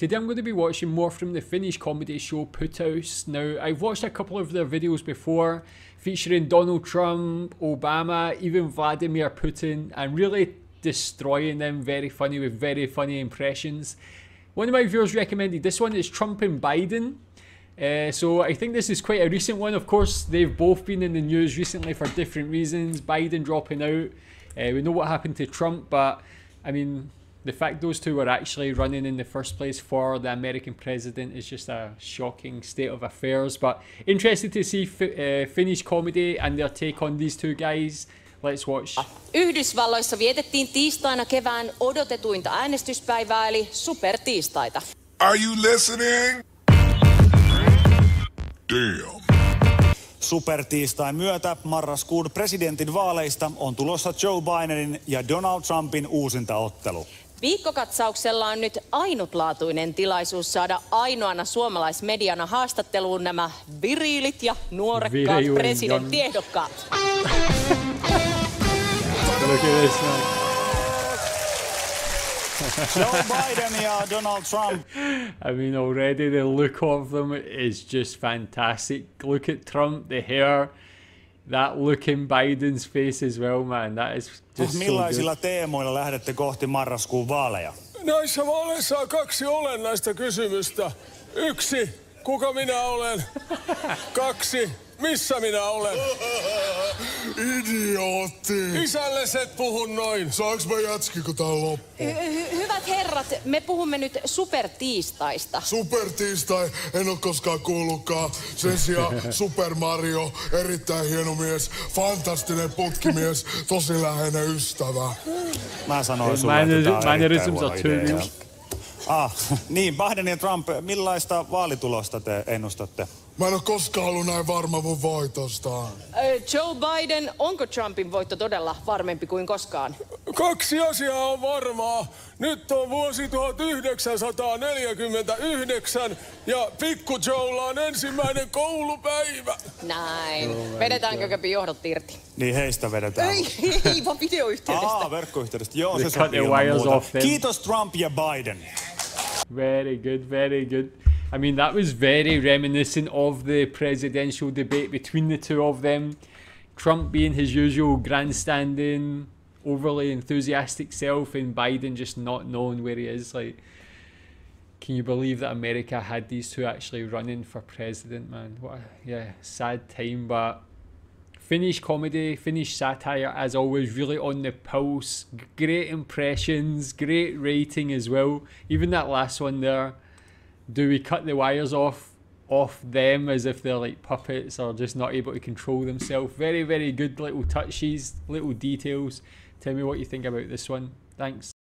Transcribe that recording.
Today I'm going to be watching more from the Finnish comedy show Putous. Now, I've watched a couple of their videos before featuring Donald Trump, Obama, even Vladimir Putin, and really destroying them very funny with very funny impressions. One of my viewers recommended this one is Trump and Biden. Uh, so I think this is quite a recent one. Of course, they've both been in the news recently for different reasons. Biden dropping out. Uh, we know what happened to Trump, but I mean, the fact those two were actually running in the first place for the American president is just a shocking state of affairs. But interested to see uh, Finnish comedy and their take on these two guys. Let's watch. Yhdysvalloissa vietettiin tiistaina kevään odotetuinta äänestyspäivää eli supertiistaita. Are you listening? Damn. Supertiistain myötä marraskuun presidentin vaaleista on tulossa Joe Bidenin ja Donald Trumpin uusintaottelu. Viikkokatsauksella on nyt ainutlaatuinen tilaisuus saada ainoana suomalaismediana haastatteluun nämä viriilit ja nuorekkaat presidenttiehdokkaat. Joe Biden ja Donald Trump. I mean, already the look of them is just fantastic. Look at Trump, the hair, that look in Biden's face as well, man. That is just Millaisilla so teemoilla lähdette kohti marraskuun vaaleja? Näissä vaaleissa on kaksi olennaista kysymystä. Yksi, kuka minä olen? Kaksi, missä minä olen? Idiootti. Isälle et puhu noin. Saanko mä jätski, kun tää loppu? Hy- hyvät herrat, me puhumme nyt supertiistaista. Supertiistai, en oo koskaan kuullutkaan. Sen sijaan Super Mario, erittäin hieno mies, fantastinen putkimies, tosi läheinen ystävä. Mä sanoin sulle, että tää on erittäin huono idea. Ah, niin, Biden ja Trump, millaista vaalitulosta te ennustatte? Mä en oo koskaan ollut näin varma mun voitosta. Ö, Joe Biden, onko Trumpin voitto todella varmempi kuin koskaan? Kaksi asiaa on varmaa. Nyt on vuosi 1949 ja pikku Joella on ensimmäinen koulupäivä. Näin. Vedetäänkö köpi johdot irti? Niin heistä vedetään. Ei, ei vaan videoyhteydestä. Aa, verkkoyhteydestä. Joo, se sopii. Kiitos Trump ja Biden. Very good, very good. I mean, that was very reminiscent of the presidential debate between the two of them. Trump being his usual grandstanding, overly enthusiastic self, and Biden just not knowing where he is. Like, can you believe that America had these two actually running for president, man? What a yeah, sad time, but Finnish comedy, Finnish satire, as always, really on the pulse. Great impressions, great rating as well. Even that last one there, do we cut the wires off off them as if they're like puppets or just not able to control themselves? Very, very good little touches, little details. Tell me what you think about this one. Thanks.